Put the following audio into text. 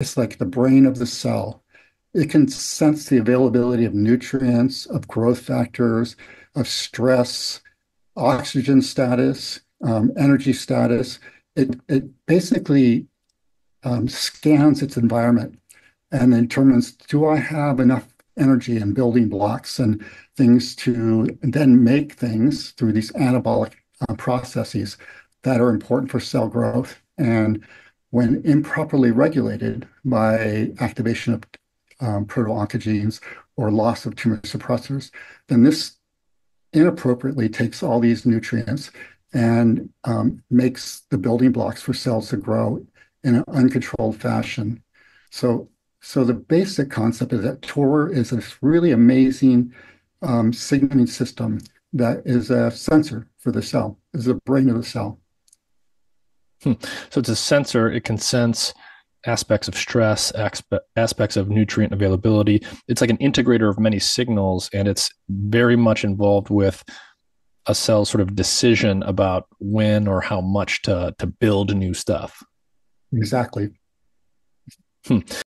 it's like the brain of the cell. It can sense the availability of nutrients, of growth factors, of stress, oxygen status, um, energy status. It, it basically um, scans its environment and then determines do I have enough energy and building blocks and things to then make things through these anabolic uh, processes that are important for cell growth. And when improperly regulated by activation of um, proto-oncogenes or loss of tumor suppressors, then this inappropriately takes all these nutrients and um, makes the building blocks for cells to grow in an uncontrolled fashion. So, so the basic concept is that TOR is this really amazing um, signaling system that is a sensor for the cell, is the brain of the cell. Hmm. So it's a sensor. It can sense aspects of stress, aspects of nutrient availability. It's like an integrator of many signals, and it's very much involved with a cell's sort of decision about when or how much to to build new stuff. Exactly. Hmm.